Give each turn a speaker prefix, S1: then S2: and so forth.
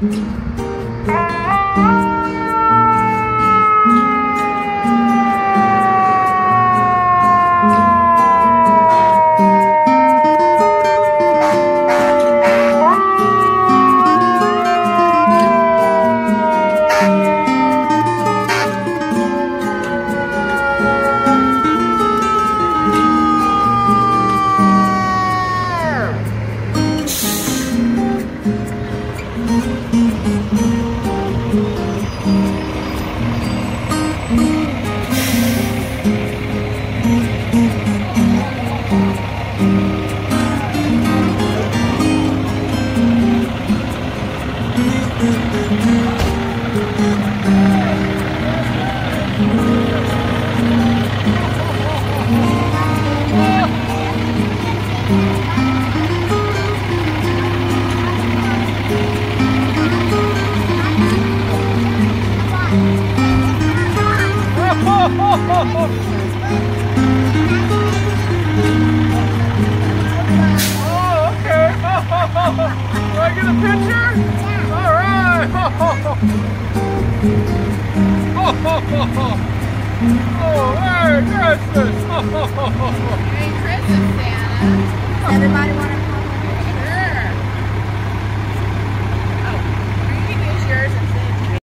S1: Mm-hmm. Oh, okay. Do I get a picture? All right. Oh, Merry Christmas.
S2: Merry Christmas, Santa. Does everybody want to